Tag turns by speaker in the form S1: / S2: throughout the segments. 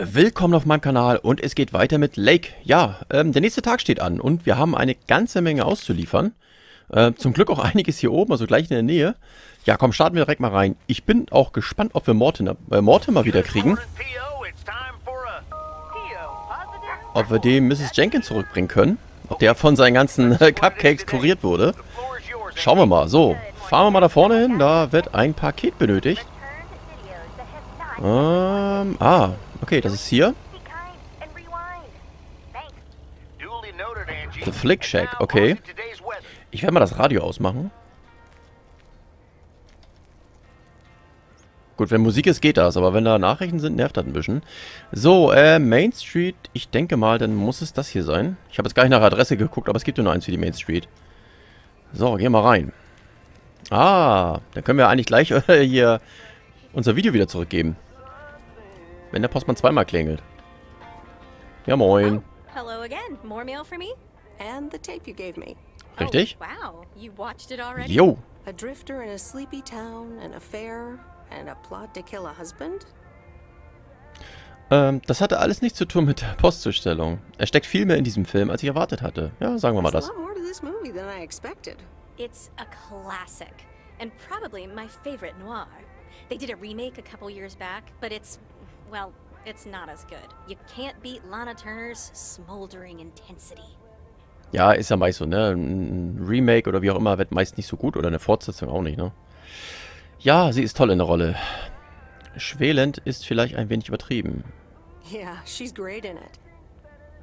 S1: Willkommen auf meinem Kanal und es geht weiter mit Lake. Ja, ähm, der nächste Tag steht an und wir haben eine ganze Menge auszuliefern. Äh, zum Glück auch einiges hier oben, also gleich in der Nähe. Ja, komm, starten wir direkt mal rein. Ich bin auch gespannt, ob wir Mortimer, äh, Mortimer wieder kriegen. Ob wir den Mrs. Jenkins zurückbringen können. Ob der von seinen ganzen äh, Cupcakes kuriert wurde. Schauen wir mal. So, fahren wir mal da vorne hin. Da wird ein Paket benötigt. Ähm, ah, okay, das ist hier. The Flick Shack, okay. Ich werde mal das Radio ausmachen. Gut, wenn Musik ist, geht das, aber wenn da Nachrichten sind, nervt das ein bisschen. So, äh, Main Street, ich denke mal, dann muss es das hier sein. Ich habe jetzt gar nicht nach Adresse geguckt, aber es gibt nur eins für die Main Street. So, gehen wir rein. Ah, dann können wir eigentlich gleich äh, hier unser Video wieder zurückgeben. Wenn der Postmann zweimal klingelt. Ja, moin.
S2: Oh, hello again. More mail for me?
S3: And the tape you gave me.
S1: Richtig?
S2: Oh, wow. You watched it already?
S1: Jo.
S3: A drifter in a sleepy town, an affair, and a plot to kill a husband?
S1: Ähm, das hatte alles nichts zu tun mit der Postzustellung. Er steckt viel mehr in diesem Film, als ich erwartet hatte. Ja, sagen wir mal das.
S2: It's a classic. And probably my favorite noir. They did a remake a couple years back, but it's, well, it's not as good. You can't beat Lana Turner's smoldering intensity.
S1: Ja, ist ja meist so, ne? Ein Remake oder wie auch immer wird meist nicht so gut oder eine Fortsetzung auch nicht, ne? Ja, sie ist toll in der Rolle. Schwelend ist vielleicht ein wenig übertrieben.
S3: Yeah, she's great in it.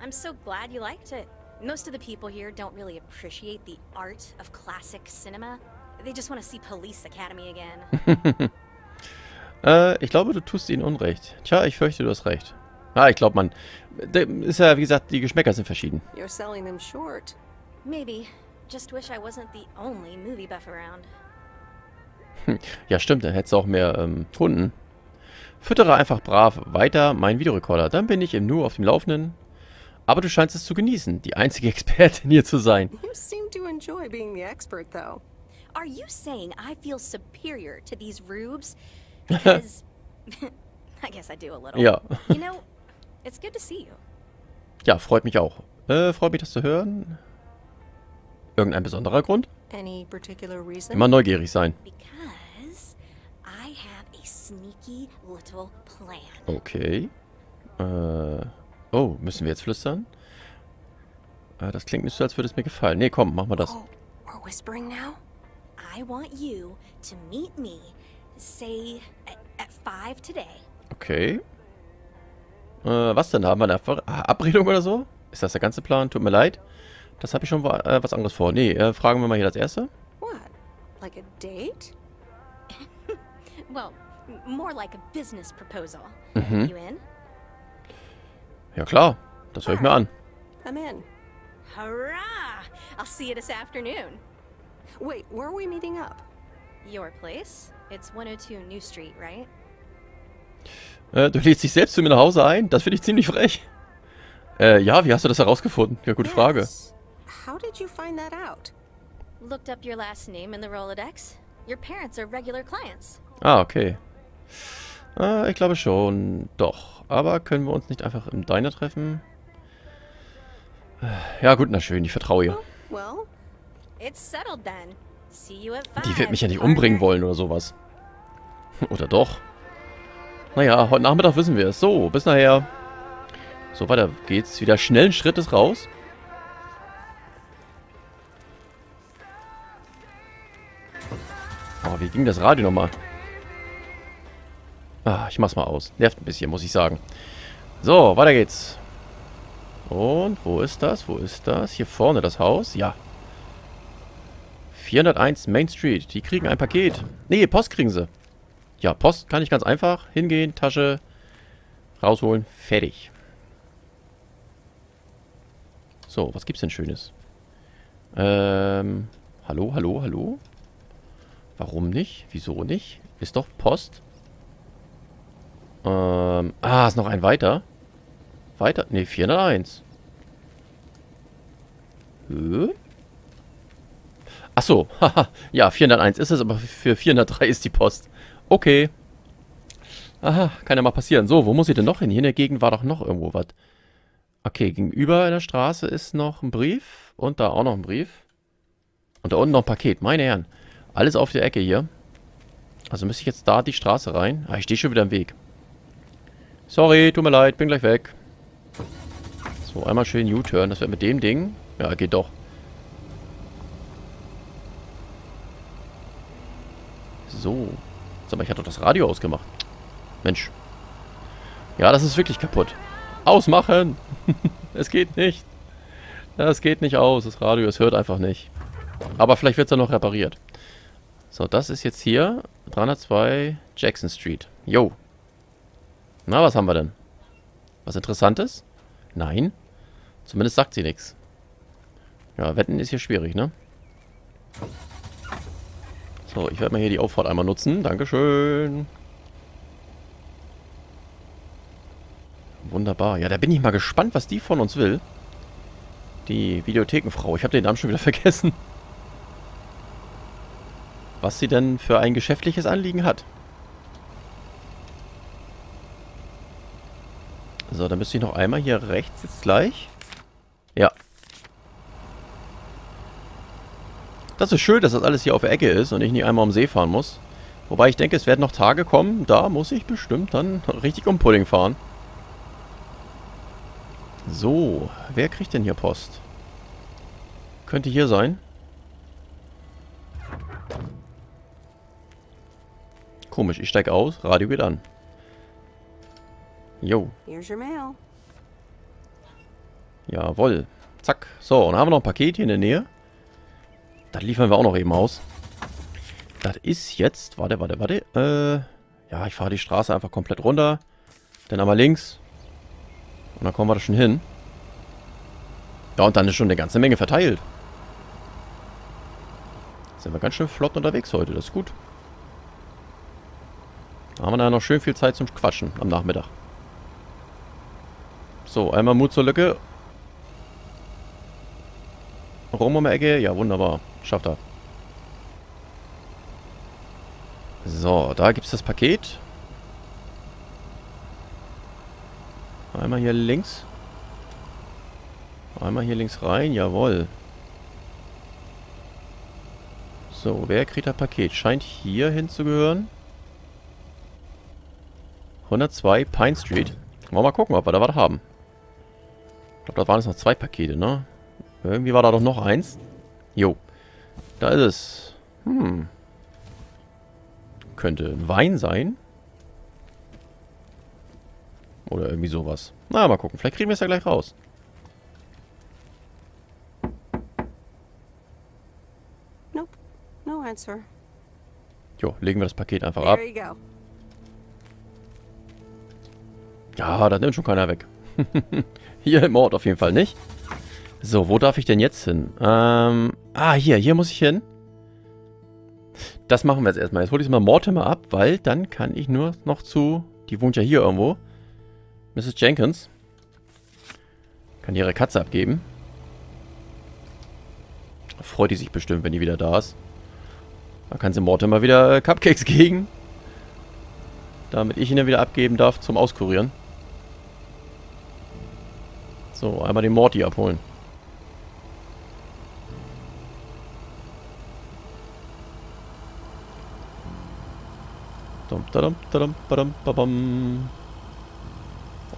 S2: I'm so glad you liked it. Most of the people here don't really appreciate the art of classic cinema. They just want to see Police Academy again.
S1: Äh, ich glaube, du tust ihnen Unrecht. Tja, ich fürchte, du hast recht. Ah, ich glaube, man. Ist ja, wie gesagt, die Geschmäcker sind verschieden.
S3: You're selling them short.
S2: Maybe. Just wish I wasn't the only movie buff around.
S1: Ja, stimmt, dann hättest du auch mehr ähm, Kunden. Füttere einfach brav weiter meinen Videorekorder. Dann bin ich im Nu auf dem Laufenden. Aber du scheinst es zu genießen, die einzige Expertin hier zu sein.
S3: You seem to enjoy being the expert, though.
S2: Are you saying I feel superior to these rubes? Because I guess I do a little.
S1: Ja.
S2: You know, it's good to see you.
S1: Ja, freut mich auch. Äh, freut mich, das zu hören. Irgendein besonderer Grund?
S3: Any particular reason?
S1: Immer neugierig sein.
S2: Because I have a sneaky little plan.
S1: Okay. Äh, oh, müssen wir jetzt flüstern? Äh, das klingt nicht so, als würde es mir gefallen. Nee, komm, machen wir das.
S3: Oh, we're whispering now?
S2: I want you to meet me, say, at, 5 today.
S1: Okay. Äh, was denn? Haben wir eine Ver ah, Abredung oder so? Ist das der ganze Plan? Tut mir leid. Das habe ich schon äh, was anderes vor. Nee, äh, fragen wir mal hier das Erste.
S3: What? Like a date?
S2: Well, more like a business proposal.
S1: Mhm.
S2: You in?
S1: Ja klar, das höre ich mir an.
S3: I'm in.
S2: Hurrah! I'll see you this afternoon.
S3: Wait, where are we meeting up?
S2: Your place? It's 102 New Street, right?
S1: Äh, du lädst dich selbst zu mir nach Hause ein? Das finde ich ziemlich frech. Äh, ja, wie hast du das herausgefunden? Ja, gute Frage.
S3: Yes. How did you find that out?
S2: Looked up your last name in the Rolodex. Your parents are regular clients.
S1: Ah, okay. Äh, ich glaube schon. Doch. Aber können wir uns nicht einfach im Diner treffen? Äh, Ja gut, na schön, ich vertraue ihr.
S3: Well,
S2: It's settled then. See you at 5.
S1: Die wird mich ja nicht umbringen wollen oder sowas. Oder doch? Naja, heute Nachmittag wissen wir es. So, bis nachher. So, weiter geht's. Wieder schnellen Schrittes raus. Oh, wie ging das Radio nochmal? Ah, ich mach's mal aus. Nervt ein bisschen, muss ich sagen. So, weiter geht's. Und wo ist das? Wo ist das? Hier vorne das Haus? Ja. 401 Main Street. Die kriegen ein Paket. Nee, Post kriegen sie. Ja, Post kann ich ganz einfach. Hingehen, Tasche rausholen. Fertig. So, was gibt's denn Schönes? Ähm, hallo, hallo, hallo? Warum nicht? Wieso nicht? Ist doch Post. Ähm, ah, ist noch ein weiter. Weiter? Ne, 401. Hä? Ach so, haha. Ja, 401 ist es, aber für 403 ist die Post. Okay. Aha, kann ja mal passieren. So, wo muss ich denn noch hin? Hier in der Gegend war doch noch irgendwo was. Okay, gegenüber in der Straße ist noch ein Brief. Und da auch noch ein Brief. Und da unten noch ein Paket. Meine Herren. Alles auf der Ecke hier. Also müsste ich jetzt da die Straße rein. Ah, ich stehe schon wieder im Weg. Sorry, tut mir leid, bin gleich weg. So, einmal schön U-Turn. Das wird mit dem Ding. Ja, geht doch. So. Sag mal, ich hatte doch das Radio ausgemacht. Mensch. Ja, das ist wirklich kaputt. Ausmachen! es geht nicht. Das geht nicht aus. Das Radio, es hört einfach nicht. Aber vielleicht wird es ja noch repariert. So, das ist jetzt hier 302 Jackson Street. Yo. Na, was haben wir denn? Was Interessantes? Nein. Zumindest sagt sie nichts. Ja, wetten ist hier schwierig, ne? So, ich werde mal hier die Auffahrt einmal nutzen. Dankeschön. Wunderbar. Ja, da bin ich mal gespannt, was die von uns will. Die Videothekenfrau. Ich habe den Namen schon wieder vergessen. Was sie denn für ein geschäftliches Anliegen hat. So, dann müsste ich noch einmal hier rechts jetzt gleich. Ja. Das ist schön, dass das alles hier auf der Ecke ist und ich nicht einmal um See fahren muss. Wobei ich denke, es werden noch Tage kommen, da muss ich bestimmt dann richtig um Pudding fahren. So, wer kriegt denn hier Post? Könnte hier sein. Komisch, ich steige aus, Radio geht an. Jo.
S3: Here's your mail.
S1: Jawoll. Zack. So, und haben wir noch ein Paket hier in der Nähe. Das liefern wir auch noch eben aus. Das ist jetzt... Warte, warte, warte. Äh, ja, ich fahre die Straße einfach komplett runter. Dann einmal links. Und dann kommen wir da schon hin. Ja, und dann ist schon eine ganze Menge verteilt. Sind wir ganz schön flott unterwegs heute. Das ist gut. Da haben wir dann noch schön viel Zeit zum Quatschen am Nachmittag. So, einmal Mut zur Lücke. Rum um die Ecke. Ja, wunderbar. Schafft er. So, da gibt es das Paket. Einmal hier links. Einmal hier links rein. Jawohl. So, wer kriegt das Paket? Scheint hier hinzugehören. 102 Pine Street. Wollen wir mal gucken, ob wir da was haben. Ich glaube, da waren es noch zwei Pakete, ne? Irgendwie war da doch noch eins. Jo. Da ist es. Hm. Könnte Wein sein. Oder irgendwie sowas. Na, mal gucken. Vielleicht kriegen wir es ja gleich raus.
S3: Nope. No answer.
S1: Jo, legen wir das Paket einfach ab. Ja, das nimmt schon keiner weg. hier im Ort auf jeden Fall nicht. So, wo darf ich denn jetzt hin? Ähm, ah, hier, hier muss ich hin. Das machen wir jetzt erstmal. Jetzt hole ich mal Mortimer ab, weil dann kann ich nur noch zu... Die wohnt ja hier irgendwo. Mrs. Jenkins. Kann ihre Katze abgeben. Freut die sich bestimmt, wenn die wieder da ist. Da kann sie Mortimer wieder äh, Cupcakes geben. Damit ich ihn dann wieder abgeben darf zum Auskurieren. So, einmal den Morty abholen.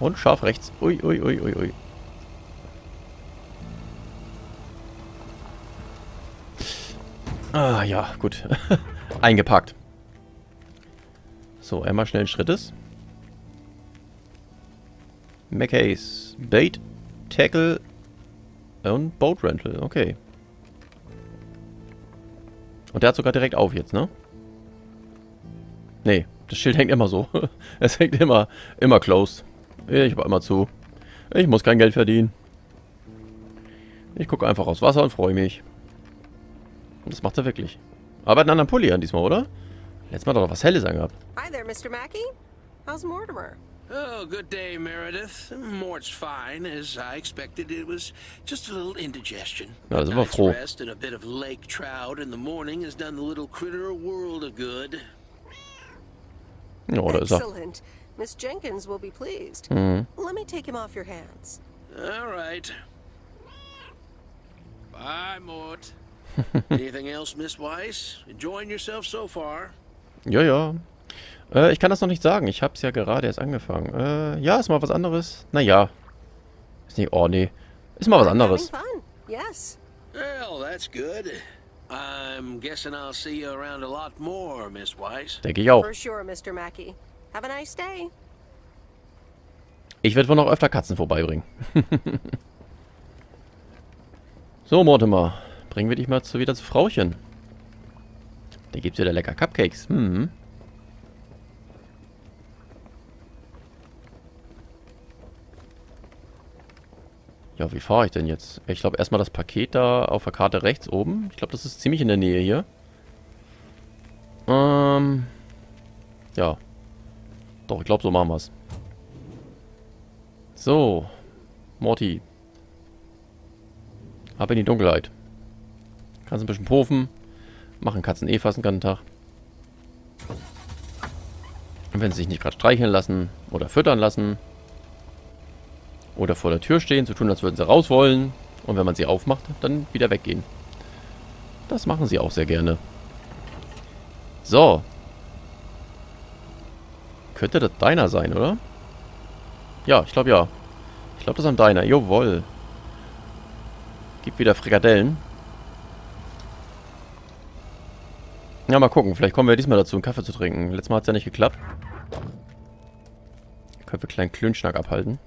S1: Und scharf rechts. Ui, ui, ui, ui, ui. Ah, ja, gut. Eingepackt. So, einmal schnell Schrittes. Mackays. Bait, Tackle und Boat Rental. Okay. Und der hat sogar direkt auf jetzt, ne? Nee, das Schild hängt immer so. es hängt immer, immer closed. Ich war immer zu. Ich muss kein Geld verdienen. Ich gucke einfach aufs Wasser und freue mich. Und das macht er wirklich. Aber einen anderen Pulli an diesmal, oder? Letztes Mal hat er doch was Helles angehabt.
S3: Hi there, Mr. Mackey. How's Mortimer?
S4: Oh, good day, Meredith. Mort's fine, as I expected. It was just a little indigestion.
S1: Na, da sind wir
S4: Night's
S1: froh.
S4: rest and a bit of lake trout in the morning has done the little critter a world of good.
S1: Ja, da ist er.
S3: Excellent. Miss Jenkins will be pleased.
S1: Mhm.
S3: Let me take him off your hands.
S4: All right. Bye, Mort. Anything else, Miss Weiss? Enjoying yourself so far?
S1: Ja, ja. Äh, ich kann das noch nicht sagen. Ich hab's ja gerade erst angefangen. Äh, ja, ist mal was anderes. Naja. Ist nicht... Oh, nee. Ist mal was anderes.
S3: Yes.
S4: Well, that's good. I'm guessing I'll see you around a lot more, Miss Weiss.
S1: Denke ich auch.
S3: For sure, Mr. Mackey. Have a nice day.
S1: Ich werde wohl noch öfter Katzen vorbeibringen. so, Mortimer. Bringen wir dich mal zu, wieder zu Frauchen. Da gibt's wieder lecker Cupcakes. Hm. Ja, wie fahre ich denn jetzt? Ich glaube erstmal das Paket da auf der Karte rechts oben. Ich glaube, das ist ziemlich in der Nähe hier. Ähm. Ja. Doch, ich glaube, so machen wir's. So. Morty. Ab in die Dunkelheit. Kannst ein bisschen pofen. Machen Katzen eh fast den ganzen Tag. Und wenn sie sich nicht gerade streicheln lassen oder füttern lassen. Oder vor der Tür stehen, so tun, als würden sie raus wollen. Und wenn man sie aufmacht, dann wieder weggehen. Das machen sie auch sehr gerne. So. Könnte das deiner sein, oder? Ja, ich glaube ja. Ich glaube, das ist ein deiner. Jawohl. Gibt wieder Frikadellen. Ja, mal gucken. Vielleicht kommen wir diesmal dazu, einen Kaffee zu trinken. Letztes Mal hat es ja nicht geklappt. Können wir einen kleinen Klönschnack abhalten.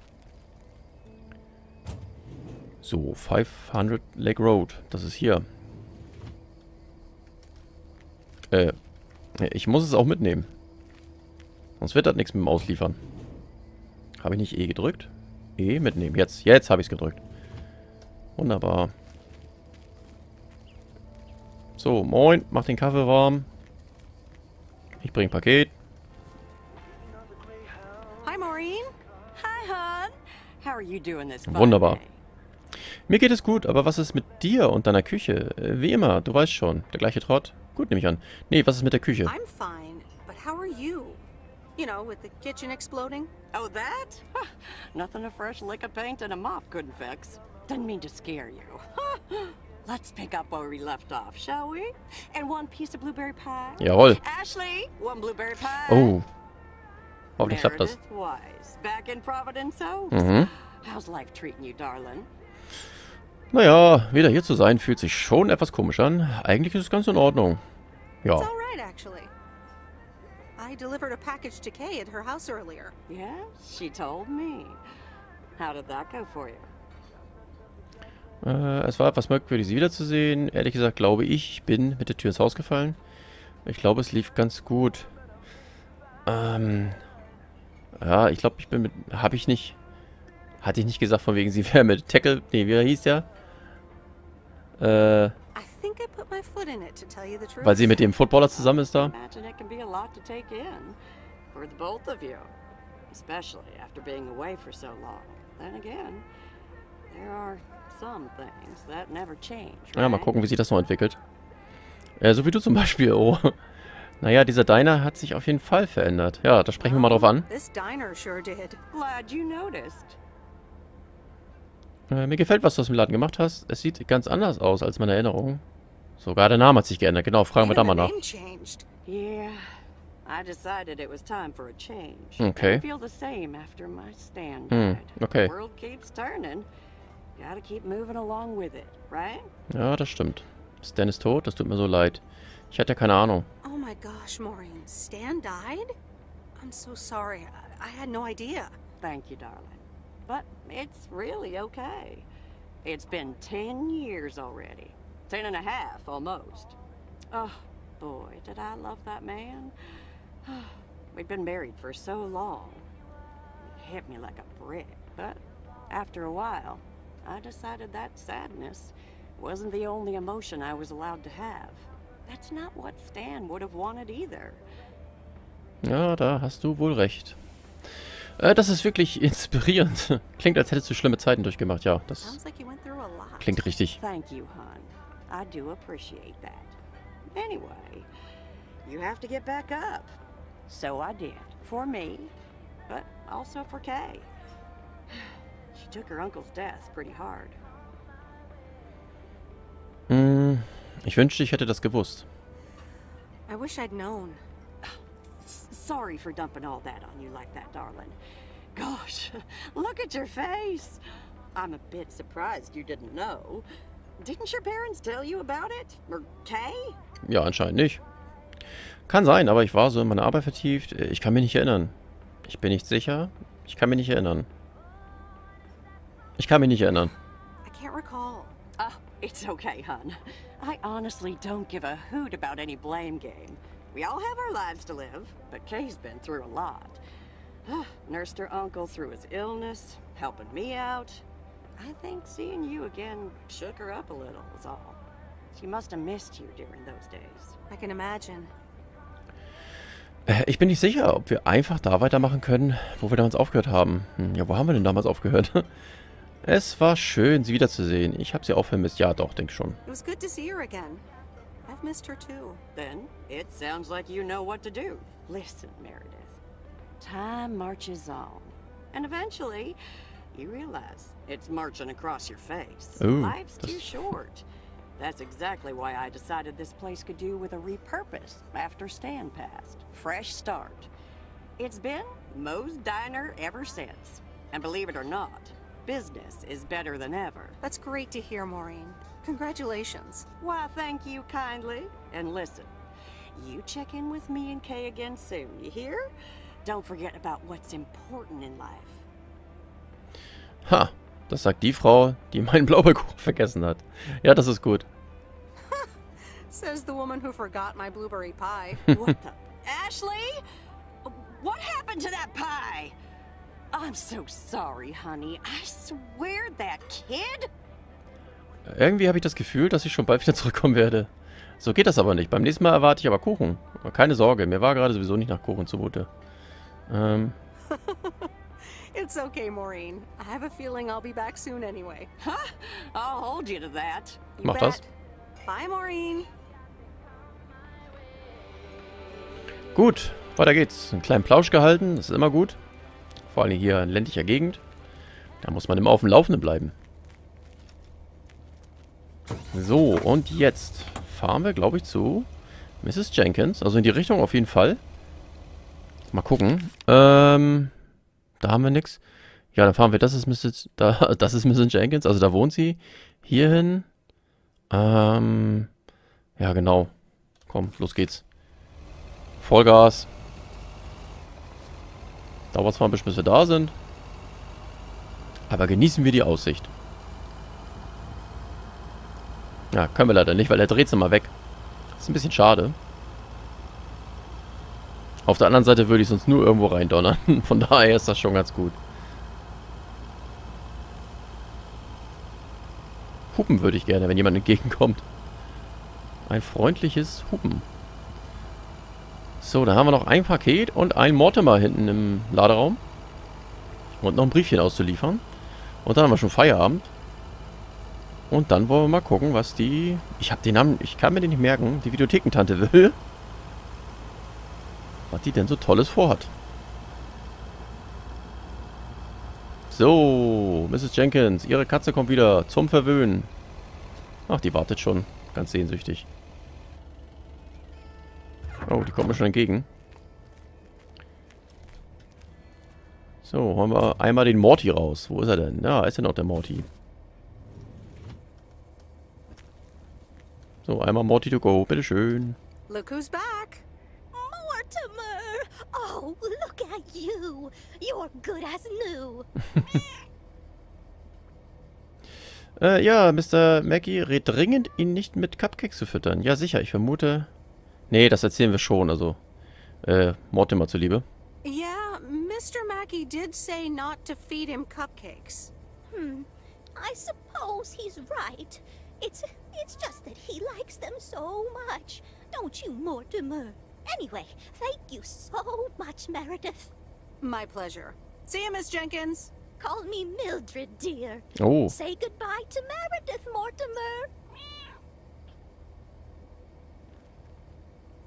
S1: So, 500 Lake Road. Das ist hier. Äh, ich muss es auch mitnehmen. Sonst wird das nichts mit dem Ausliefern. Habe ich nicht E gedrückt? E mitnehmen. Jetzt, jetzt habe ich es gedrückt. Wunderbar. So, moin. Mach den Kaffee warm. Ich bring Paket.
S3: Hi, Maureen.
S5: Hi, hon. How are you doing this
S1: Wunderbar. Mir geht es gut, aber was ist mit dir und deiner Küche? Äh, Wie immer, du weißt schon. Der gleiche Trott? Gut, nehme ich an. Nee, was ist mit der Küche?
S3: I'm fine, but how are you? You know, with the kitchen exploding?
S5: Oh, that? Huh, Nothing a fresh lick of paint and a mop couldn't fix. Didn't mean to scare you. Let's pick up where we left off, shall we? And one piece of blueberry pie.
S1: Jawohl.
S5: Ashley, one blueberry pie.
S1: Oh. Hoffentlich klappt das.
S5: Wise, back in Providence Oaks.
S1: Mhm.
S5: How's life treating you, darling?
S1: Naja, wieder hier zu sein, fühlt sich schon etwas komisch an. Eigentlich ist es ganz in Ordnung. Ja.
S3: It's all right, actually. I delivered a package to Kay at her house earlier.
S5: Yes, she told me. How did that go for you?
S1: Äh, es war etwas merkwürdig, sie wiederzusehen. Ehrlich gesagt glaube ich, ich bin mit der Tür ins Haus gefallen. Ich glaube, es lief ganz gut. Ähm. Ja, ich glaube, ich bin mit. Habe ich nicht. Hatte ich nicht gesagt, von wegen sie wäre mit Tackle. Nee, wie hieß der? Äh,
S3: I think I put my foot in it, to tell you the truth.
S1: weil sie mit dem Footballer zusammen ist da.
S5: Imagine it can be a lot to take in for the both of you, especially after being away for so long. Then again, there are some things that never change.
S1: Ja, mal gucken, wie sich das noch entwickelt. Äh, so wie du zum Beispiel, oh. Naja, dieser Diner hat sich auf jeden Fall verändert. Ja, da sprechen wir mal drauf an.
S3: This diner sure did.
S5: Glad you noticed.
S1: Äh, mir gefällt, was du aus dem Laden gemacht hast. Es sieht ganz anders aus als meine Erinnerung. Sogar der Name hat sich geändert. Genau, fragen wir da mal nach. Okay. Hm, okay. Ja, das stimmt. Stan ist tot, das tut mir so leid. Ich hatte keine Ahnung.
S3: Oh my gosh, Maureen. Stan died? I'm so sorry. I had no idea.
S5: Thank you, darling. But it's really okay. It's been 10 years already. Ten and a half, almost. Oh, boy, did I love that man. We'd been married for so long. It hit me like a brick. But after a while, I decided that sadness wasn't the only emotion I was allowed to have. That's not what Stan would have wanted either.
S1: Ja, da hast du wohl recht. Äh, das ist wirklich inspirierend. Klingt, als hättest du schlimme Zeiten durchgemacht. Ja, das klingt richtig.
S5: Thank you, hon. I do appreciate that. Anyway, you have to get back up. So I did. For me. but also for Kay. She took her uncle's death pretty hard.
S1: Hm, ich wünschte, ich hätte das gewusst.
S3: I wish I'd known.
S5: Sorry for dumping all that on you like that, darling. Gosh, look at your face. I'm a bit surprised you didn't know. Didn't your parents tell you about it? Or Kay?
S1: Ja, anscheinend nicht. Kann sein, aber ich war so in meiner Arbeit vertieft. Ich kann mich nicht erinnern. Ich bin nicht sicher. Ich kann mich nicht erinnern. Ich kann mich nicht erinnern.
S3: I can't recall.
S5: Oh, it's okay. I honestly don't give a hoot about any blame game. We all have our lives to live, but Kay's been through a lot. Nursed her uncle through his illness, helping me out. I think seeing you again shook her up a little, is all. She must have missed you during those days.
S3: I can imagine.
S1: Äh, Ich bin nicht sicher, ob wir einfach da weitermachen können, wo wir damals aufgehört haben. Hm, ja, wo haben wir denn damals aufgehört? Es war schön, sie wiederzusehen. Ich habe sie auch vermisst. Ja, doch, denke schon.
S3: It was good to see her again. I've missed her too.
S5: Then, it sounds like you know what to do. Listen, Meredith. Time marches on. And eventually, you realize it's marching across your face.
S1: Ooh,
S5: Life's too short. That's exactly why I decided this place could do with a repurpose after Stan passed. Fresh start. It's been Moe's Diner ever since. And believe it or not, business is better than ever.
S3: That's great to hear, Maureen. Congratulations.
S5: Why, thank you kindly. And listen, you check in with me and Kay again soon, you hear? Don't forget about what's important in life.
S1: Ha, das sagt die Frau, die meinen Blaubeerkuchen vergessen hat. Ja, das ist gut.
S3: Says the woman who forgot my blueberry pie.
S5: what the? Ashley? What happened to that pie? I'm so sorry, honey. I swear that kid.
S1: Irgendwie habe ich das Gefühl, dass ich schon bald wieder zurückkommen werde. So geht das aber nicht. Beim nächsten Mal erwarte ich aber Kuchen. Aber keine Sorge, mir war gerade sowieso nicht nach Kuchen zumute. Ähm,
S3: it's okay, Maureen. I have a feeling I'll be back soon anyway.
S5: Huh? I'll hold you to that.
S3: You
S1: Mach das.
S3: bet. Bye, Maureen.
S1: gut, weiter geht's. Einen kleinen Plausch gehalten, das ist immer gut. Vor allem hier in ländlicher Gegend. Da muss man immer auf dem Laufenden bleiben. So, und jetzt fahren wir, glaube ich, zu Mrs. Jenkins. Also in die Richtung auf jeden Fall. Mal gucken. Ähm, da haben wir nichts. Ja, dann fahren wir. Das ist Mrs. Da, das ist Mrs. Jenkins. Also da wohnt sie. Hierhin. Ähm, ja, genau. Komm, los geht's. Vollgas. Dauert zwar ein bisschen, bis wir da sind. Aber genießen wir die Aussicht. Ja, können wir leider nicht, weil er dreht sie mal weg. Ist ein bisschen schade. Auf der anderen Seite würde ich sonst nur irgendwo reindonnern. Von daher ist das schon ganz gut. Hupen würde ich gerne, wenn jemand entgegenkommt. Ein freundliches Hupen. So, da haben wir noch ein Paket und ein Mortimer hinten im Laderaum. Und noch ein Briefchen auszuliefern. Und dann haben wir schon Feierabend. Und dann wollen wir mal gucken, was die... Ich habe den Namen... Ich kann mir den nicht merken. Die Videothekentante will. Was die denn so Tolles vorhat. So, Mrs. Jenkins, ihre Katze kommt wieder zum Verwöhnen. Ach, die wartet schon. Ganz sehnsüchtig. Oh, die kommt mir schon entgegen. So, holen wir einmal den Morty raus. Wo ist er denn? Ja, ist ja noch der Morty. So, einmal Morty to go. Bitteschön.
S3: Look who's back.
S2: Mortimer! Oh, look at you! You're good as new!
S1: Äh, ja, Mr. Maggie rät dringend, ihn nicht mit Cupcakes zu füttern. Ja, sicher, ich vermute... Nee, das erzählen wir schon, also... Äh, Mortimer zuliebe.
S3: Yeah, Mr. Mackey did say not to feed him cupcakes.
S2: Hmm, I suppose he's right. It's it's just that he likes them so much. Don't you, Mortimer? Anyway, thank you so much, Meredith.
S3: My pleasure. See you, Miss Jenkins.
S2: Call me Mildred, dear.
S1: Oh,
S2: Say goodbye to Meredith, Mortimer.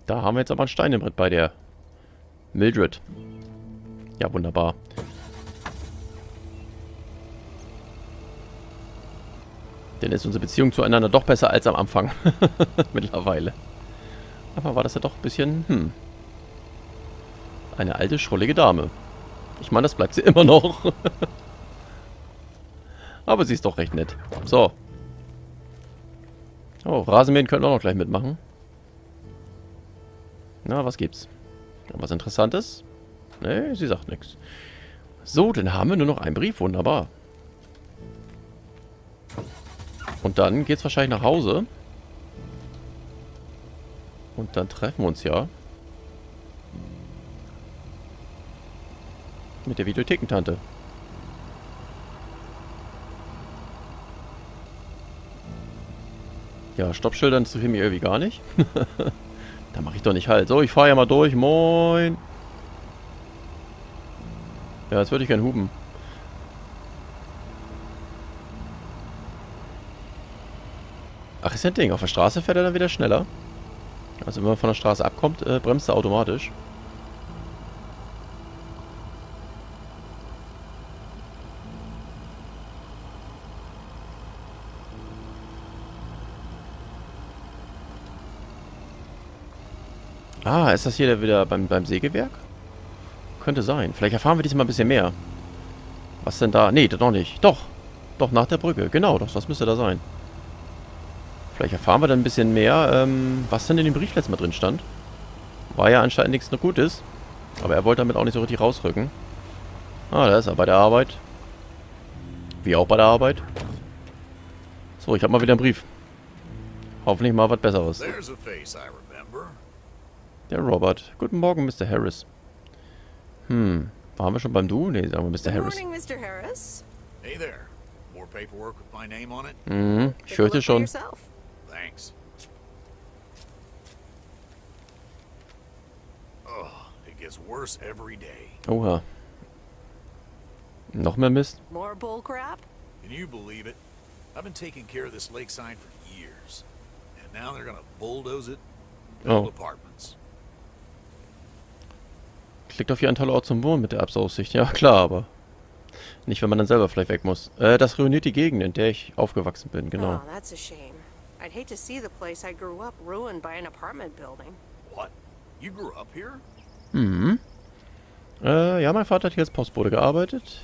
S1: da haben wir jetzt aber ein Stein im Brett bei der Mildred. Ja, wunderbar. Denn ist unsere Beziehung zueinander doch besser als am Anfang. Mittlerweile. Aber war das ja doch ein bisschen, hm. Eine alte, schrullige Dame. Ich meine, das bleibt sie immer noch. Aber sie ist doch recht nett. So. Oh, Rasenmähen können wir auch noch gleich mitmachen. Na, was gibt's? Was Interessantes? Nee, sie sagt nichts. So, dann haben wir nur noch einen Brief. Wunderbar. Und dann geht's wahrscheinlich nach Hause. Und dann treffen wir uns ja. Mit der Videothekentante. Ja, Stoppschilder interessieren mich irgendwie gar nicht. da mache ich doch nicht halt. So, ich fahre ja mal durch. Moin. Ja, jetzt würde ich gern hupen. Ach, ist ja ein Ding. Auf der Straße fährt er dann wieder schneller. Also wenn man von der Straße abkommt, äh, bremst er automatisch. Ah, ist das hier wieder beim, beim Sägewerk? Könnte sein. Vielleicht erfahren wir diesmal ein bisschen mehr. Was denn da? Nee, doch nicht. Doch. Doch, nach der Brücke. Genau, doch, das müsste da sein. Vielleicht erfahren wir dann ein bisschen mehr, ähm, was denn in dem Brief letztes Mal drin stand. War ja anscheinend nichts noch Gutes. Aber er wollte damit auch nicht so richtig rausrücken. Ah, da ist er bei der Arbeit. Wie auch bei der Arbeit. So, ich habe mal wieder einen Brief. Hoffentlich mal was Besseres.
S6: There's a face I remember.
S1: Der Robert. Guten Morgen, Mr. Harris. Hm, waren wir schon beim Du? Nee, sagen wir Mr.
S3: Good
S1: Harris.
S3: morning, Mr. Harris.
S6: Hey there. More paperwork with my name on it?
S1: Mhm, ich
S3: for
S1: schon.
S3: yourself.
S6: Thanks. Oh, it gets worse every day.
S1: Oha. Noch mehr Mist?
S3: More bull crap?
S6: Can you believe it? I've been taking care of this lakeside for years. And now they're gonna bulldoze it
S1: Oh.
S6: apartments.
S1: Klickt auf hier ein toller Ort zum Wohnen mit der Apps-Aussicht. Ja, klar, aber nicht, wenn man dann selber vielleicht weg muss. Äh, das ruiniert die Gegend, in der ich aufgewachsen bin, genau.
S3: Oh, that's a shame. I'd hate to see the place I grew up ruined by an apartment building.
S6: What? You grew up here?
S1: Mhm. Äh, ja, mein Vater hat hier als Postbote gearbeitet.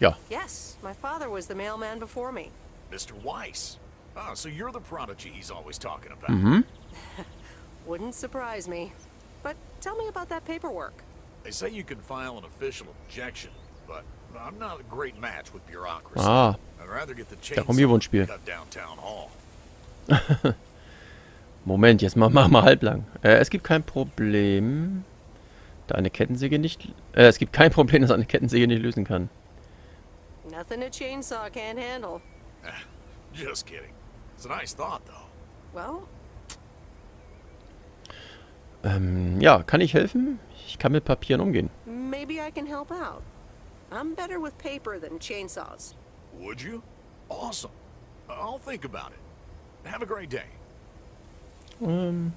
S1: Ja.
S3: Yes, my father was the mailman before me.
S6: Mr. Weiss. Ah, so you're the prodigy he's always talking about.
S1: Mhm.
S3: Wouldn't surprise me. But tell me about that paperwork.
S6: They say you can file an official objection, but I'm not a great match with bureaucracy.
S1: Ah,
S6: I'd rather get the
S1: Der
S6: chainsaw
S1: Romeo-Wohnspiel.
S6: and cut down town hall.
S1: Moment, jetzt mach, mach mal halblang. Äh, es gibt kein Problem, da eine Kettensäge nicht... Äh, es gibt kein Problem, das eine Kettensäge nicht lösen kann.
S3: Nothing a chainsaw can't handle.
S6: Just kidding. It's a nice thought, though.
S3: Well,
S1: Ähm, ja, kann ich helfen? Ich kann mit Papieren umgehen.
S3: maybe I can help out. I'm better with paper than chainsaws.
S6: Would you? Awesome. I'll think about it. Have a great day.
S1: Ähm,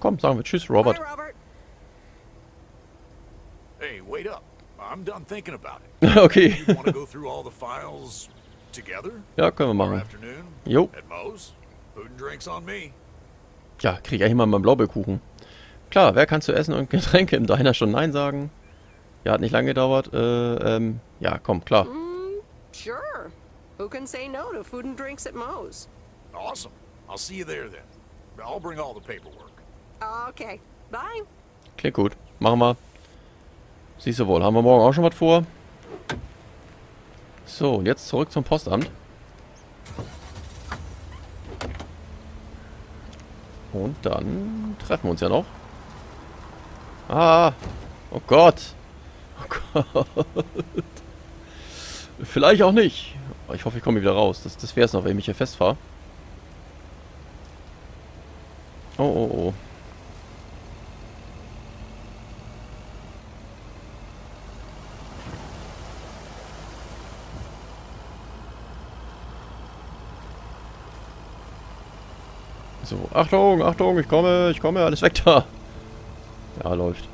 S1: komm, sagen wir Tschüss, Robert.
S6: Hey, wait up. I'm done thinking about it.
S1: okay.
S6: You want to go through all the files together?
S1: Ja, können wir
S6: Tomorrow
S1: machen.
S6: afternoon?
S1: Jo.
S6: At Moe's? Food and drinks on me.
S1: Ja, krieg ich eigentlich mal meinen Blaubeerkuchen. Klar, wer kann zu Essen und Getränke im Diner schon Nein sagen? Ja, hat nicht lange gedauert. Äh, ähm, ja, komm, klar.
S3: Mm, sure. Who can say no to food and drinks at Moe's?
S6: Awesome. I'll see you there then. I'll bring all the paperwork.
S3: Okay. Bye.
S1: Klingt gut. Machen wir. Siehst du wohl. Haben wir morgen auch schon was vor? So, und jetzt zurück zum Postamt. Und dann treffen wir uns ja noch. Ah. Oh Gott. Oh Gott. Vielleicht auch nicht. Ich hoffe, ich komme hier wieder raus. Das, das wäre es noch, wenn ich mich hier festfahre. Oh, oh, oh. So, Achtung, Achtung, ich komme, ich komme, alles weg da. Ja, läuft.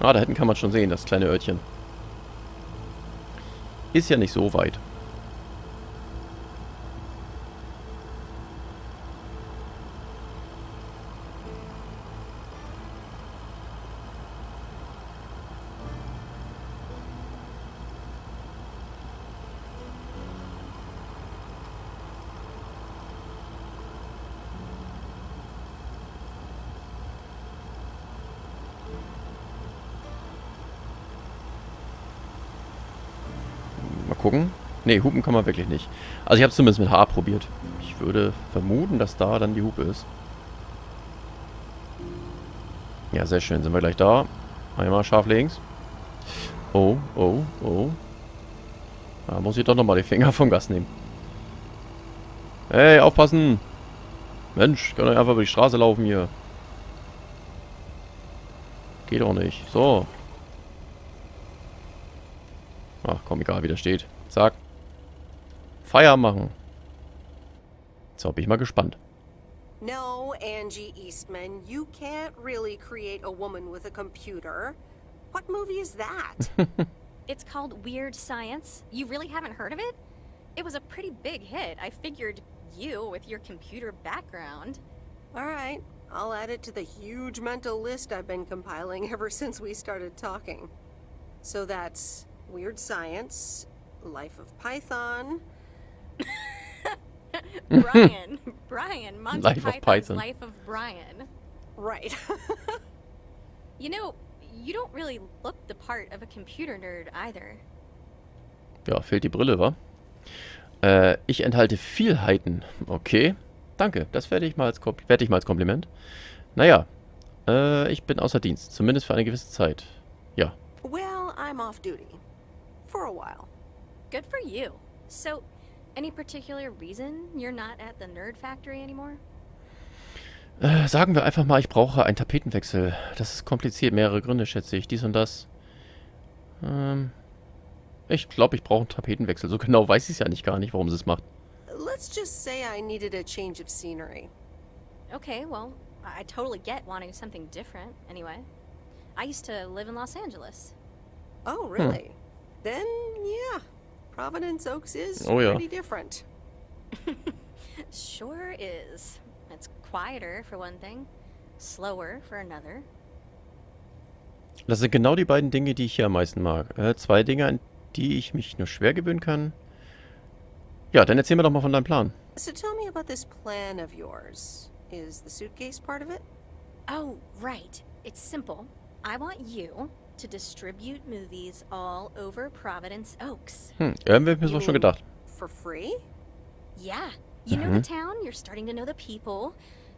S1: Ah, da hinten kann man schon sehen, das kleine Örtchen. Ist ja nicht so weit. Gucken. Ne, Hupen kann man wirklich nicht. Also ich habe es zumindest mit H probiert. Ich würde vermuten, dass da dann die Hupe ist. Ja, sehr schön. Sind wir gleich da. Einmal scharf links. Oh, oh, oh. Da muss ich doch nochmal die Finger vom Gas nehmen. Hey, aufpassen! Mensch, kann doch einfach über die Straße laufen hier. Geht doch nicht. So. Ach komm, egal wie der steht. Zack. Feier machen. So, bin ich mal gespannt.
S3: No, Angie Eastman, you can't really create a woman with a computer. What movie is that?
S2: It's called Weird Science. You really haven't heard of it? It was a pretty big hit. I figured you, with your computer background.
S3: All right, I'll add it to the huge mental list I've been compiling ever since we started talking. So that's Weird Science, Life of Python.
S2: Brian. Brian. Monty
S1: Life of
S2: Python's
S1: Python.
S2: Life of Brian.
S3: Right.
S2: You know, you don't really look the part of a computer nerd either.
S1: Ja, fehlt die Brille, wa? Äh, ich enthalte Vielheiten. Okay. Danke, das werde ich mal als, werde ich mal als Kompliment. Naja, äh, ich bin außer Dienst. Zumindest für eine gewisse Zeit. Ja.
S3: well, I'm off duty. For a while.
S2: Good for you. So, any particular reason you're not at the Nerd Factory anymore?
S1: Äh, sagen wir einfach mal, ich brauche einen Tapetenwechsel. Das ist kompliziert. Mehrere Gründe, schätze ich. Dies und das. Ähm, ich glaube, ich brauche einen Tapetenwechsel. So genau weiß ich es ja nicht gar nicht, warum sie es macht.
S3: Let's just say I needed a change of scenery.
S2: Okay, well, I I totally get wanting something different anyway. I used to live in Los Angeles.
S3: Oh, really? Then, yeah. Providence Oaks is
S1: Oh, yeah.
S3: pretty different.
S2: Sure is. It's quieter for one thing, slower for another.
S1: Das sind genau die beiden Dinge, die ich hier am meisten mag. Äh, zwei Dinge, an die ich mich nur schwer gewöhnen kann. Ja, dann erzähl mir doch mal von deinem Plan.
S3: So tell me about this plan of yours. Is the suitcase part of it?
S2: Oh, right. It's simple. I want you to distribute movies all over Providence Oaks.
S1: Hm, irgendwie hab ich mir
S3: You
S1: sowas schon gedacht.
S3: For free?
S2: Yeah. You know the mm-hmm. town, you're starting to know the people.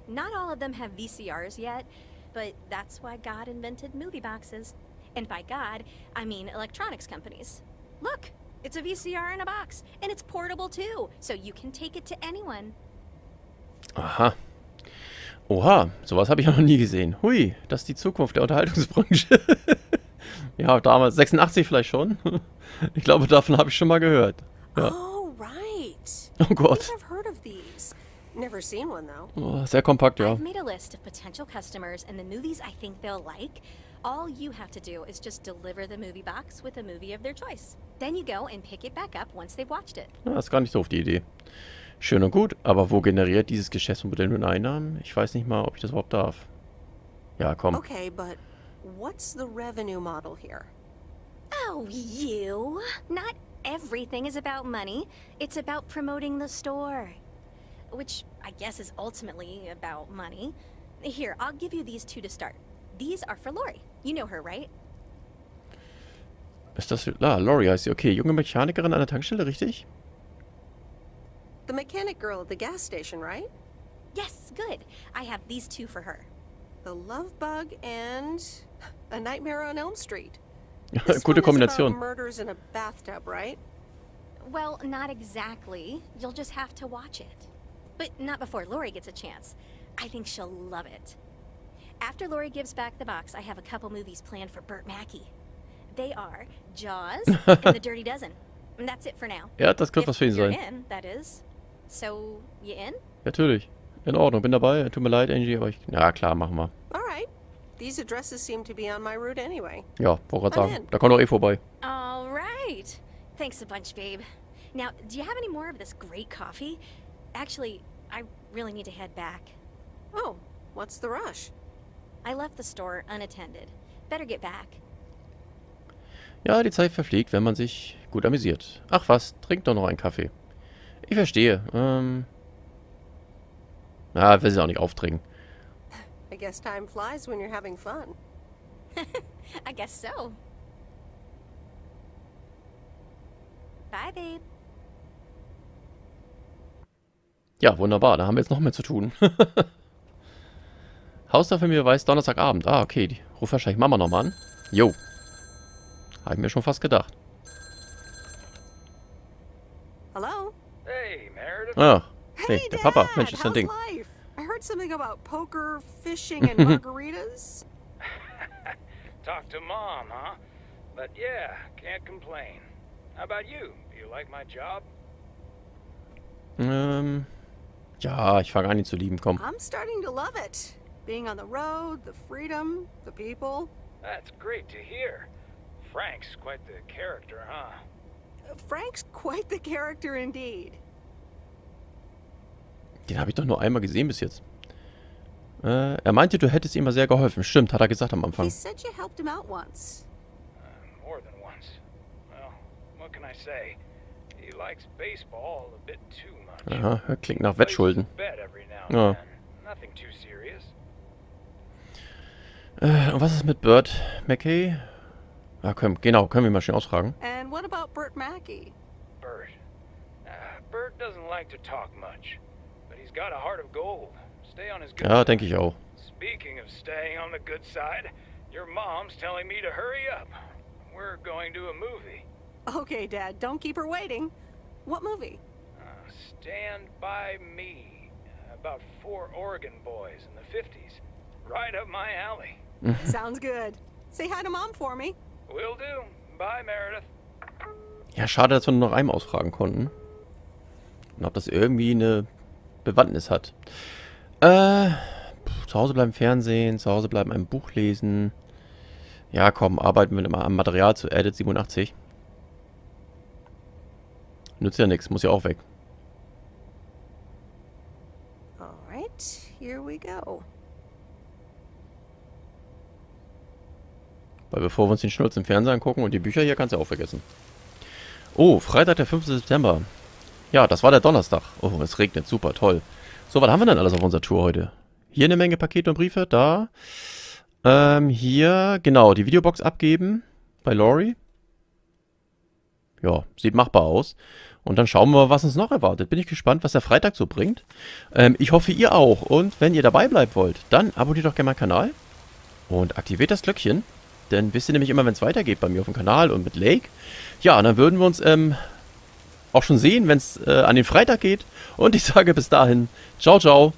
S2: Not all of them have VCRs yet, but that's why God invented movie boxes. And by God, I mean electronics companies. Look, it's a VCR in a box, and it's portable too, so you can take it to anyone.
S1: Aha. Oha, sowas habe ich ja noch nie gesehen. Hui, das ist die Zukunft der Unterhaltungsbranche. ja, damals 86 vielleicht schon. Ich glaube, davon habe ich schon mal gehört. Ja.
S3: Oh, right.
S1: Oh Gott.
S3: Never seen one though.
S1: Oh, sehr kompakt, ja.
S2: I've made a list of potential customers and the movies I think they'll like. All you have to do is just deliver the movie box with a movie of their choice. Then you go and pick it back up once they've watched it.
S1: Ja, ist gar nicht doof, die Idee. Schön und gut, aber wo generiert dieses Geschäftsmodell nun Einnahmen? Ich weiß nicht mal, ob ich das überhaupt darf. Ja, komm.
S3: Okay, but what's the revenue model here?
S2: Oh, you! Not everything is about money. It's about promoting the store. Which I guess is ultimately about money. Here, I'll give you these two to start. These are for Lori. You know her, right?
S1: Ist das... Ah, Lori heißt sie. Okay, junge Mechanikerin an der Tankstelle, richtig?
S3: The mechanic girl at the gas station, right?
S2: Yes, good. I have these two for her.
S3: The love bug and a nightmare on Elm Street. This
S1: Gute
S3: one is about
S1: Kombination.
S3: murders in a bathtub, right?
S2: Well, not exactly. You'll just have to watch it. But not before Lori gets a chance. I think she'll love it. After Lori gives back the box, I have a couple movies planned for Burt Mackey. They are Jaws and The Dirty Dozen. And that's it for now.
S1: Ja, das könnte
S2: If
S1: was für ihn
S2: you're
S1: sein.
S2: in, that is. So, you in?
S1: Natürlich. In Ordnung, bin dabei. Tut mir leid, Angie, aber ich... Ja, klar, machen wir.
S3: All right. These addresses seem to be on my route anyway.
S1: Ja, wollte gerade sagen. Da kommt doch eh vorbei.
S2: All right. Thanks a bunch, babe. Now, do you have any more of this great coffee? Actually, I really need to head back.
S3: Oh, what's the rush?
S2: I left the store unattended. Better get back.
S1: Ja, die Zeit verfliegt, wenn man sich gut amüsiert. Ach was, trink doch noch einen Kaffee. Ich verstehe. Ähm. Na, will sie auch nicht aufdringen.
S3: I guess time flies when you're having fun.
S2: I guess so. Bye, babe.
S1: Ja, wunderbar. Da haben wir jetzt noch mehr zu tun. Haus der Familie weiß Donnerstagabend. Ah, okay. Die ruft wahrscheinlich Mama nochmal an. Jo. Habe ich mir schon fast gedacht.
S3: Hello?
S7: Hey, Meredith.
S1: Ah, nee,
S3: Hey,
S1: der Papa. Mensch, ist dein
S3: how's
S1: Ding.
S3: life? I something about poker, fishing, and margaritas.
S7: Talk to mom, huh? But yeah, can't complain. How about you? Do you like my job?
S1: Ähm. Ja, ich fange an, ihn zu lieben. Komm.
S3: I'm starting to love it. Being on the road, the freedom, the people.
S7: That's great to hear. Frank's quite the character, huh?
S3: Uh, Frank's quite the character indeed.
S1: Den habe ich doch nur einmal gesehen bis jetzt. Äh, er meinte, du hättest ihm mal sehr geholfen. Stimmt, hat er gesagt am Anfang.
S7: Uh, more than once. Well, what can I say? He likes baseball a bit too much.
S1: Aha, klingt nach Wettschulden. Ja.
S7: then. Nothing too serious.
S1: Äh, und was ist mit Bert McKay? Ja, können, genau, können wir mal schnell ausfragen.
S3: And what about Bert Mackey?
S7: Bert. Uh, Bert doesn't like to talk much,
S1: Ja, denke ich auch.
S7: Speaking of staying on the good side, your mom's telling me to hurry up. We're going to a movie.
S3: Okay, Dad, don't keep her waiting. What movie?
S7: Uh, Stand by Me. About four Oregon boys in the 50s. Right up my alley.
S3: Sounds good. Say hi to Mom for me.
S7: Will do. Bye, Meredith.
S1: Ja, schade, dass wir nur noch einmal ausfragen konnten. Und ob das irgendwie eine Bewandtnis hat. Äh, zu Hause bleiben Fernsehen, zu Hause bleiben ein Buch lesen. Ja, komm, arbeiten wir mal am Material zu Edit 87. Nützt ja nichts, muss ja auch weg.
S3: All right, here we go.
S1: Weil bevor wir uns den Schnulz im Fernsehen angucken und die Bücher hier, kannst du auch vergessen. Oh, Freitag, der 5. September. Ja, das war der Donnerstag. Oh, es regnet, super, toll. So, was haben wir denn alles auf unserer Tour heute? Hier eine Menge Pakete und Briefe, da. Ähm, hier, genau, die Videobox abgeben bei Lori. Ja, sieht machbar aus. Und dann schauen wir mal, was uns noch erwartet. Bin ich gespannt, was der Freitag so bringt. Ähm, ich hoffe, ihr auch. Und wenn ihr dabei bleiben wollt, dann abonniert doch gerne meinen Kanal und aktiviert das Glöckchen. Dann wisst ihr nämlich immer, wenn es weitergeht bei mir auf dem Kanal und mit Lake. Ja, dann würden wir uns ähm, auch schon sehen, wenn es äh, an den Freitag geht. Und ich sage bis dahin, ciao, ciao.